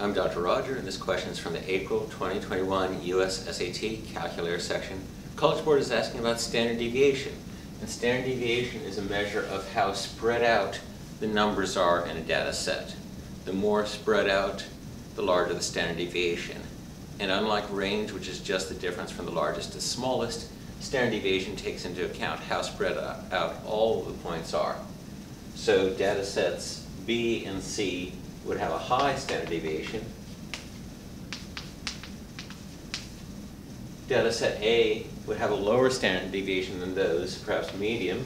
I'm Dr. Roger, and this question is from the April 2021 US SAT Calculator section. College Board is asking about standard deviation. And standard deviation is a measure of how spread out the numbers are in a data set. The more spread out, the larger the standard deviation. And unlike range, which is just the difference from the largest to smallest, standard deviation takes into account how spread out all the points are. So data sets B and C would have a high standard deviation. Data set A would have a lower standard deviation than those, perhaps medium.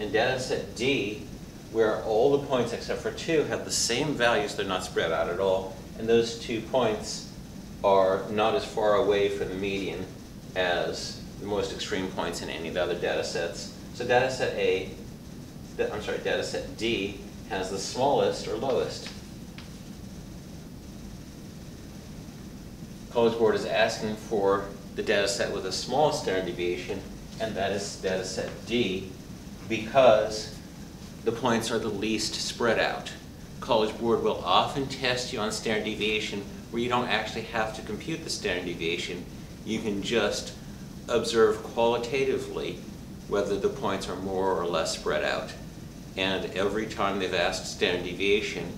And data set D, where all the points except for two have the same values, they're not spread out at all, and those two points are not as far away from the median as the most extreme points in any of the other data sets. So data set A, I'm sorry, data set D has the smallest or lowest. College Board is asking for the data set with the smallest standard deviation, and that is data set D, because the points are the least spread out. College Board will often test you on standard deviation where you don't actually have to compute the standard deviation. You can just observe qualitatively whether the points are more or less spread out and every time they've asked standard deviation,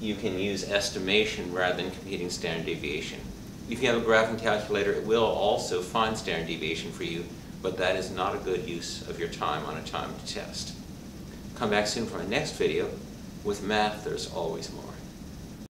you can use estimation rather than computing standard deviation. If you have a graphing calculator, it will also find standard deviation for you, but that is not a good use of your time on a timed test. Come back soon for my next video. With math, there's always more.